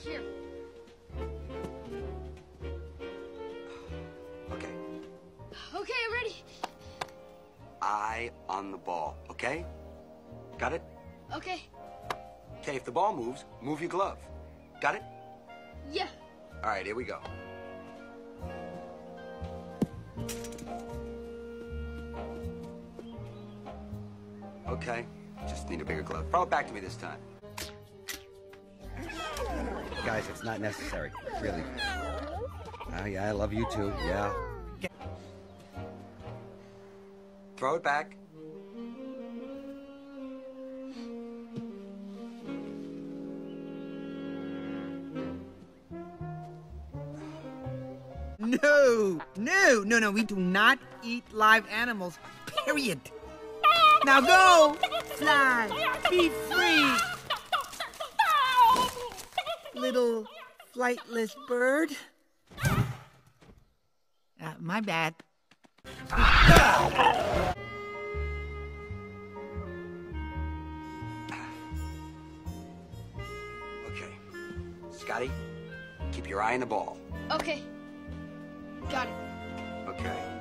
Here. Okay. Okay, I'm ready. Eye on the ball, okay? Got it? Okay. Okay, if the ball moves, move your glove. Got it? Yeah. All right, here we go. Okay, just need a bigger glove. Throw it back to me this time. Guys, it's not necessary. Really. Oh, yeah, I love you too. Yeah. Throw it back. No, no, no, no. We do not eat live animals. Period. Now go, fly, be free, flightless bird. Uh, my bad. Okay. Scotty, keep your eye on the ball. Okay. Got it. Okay.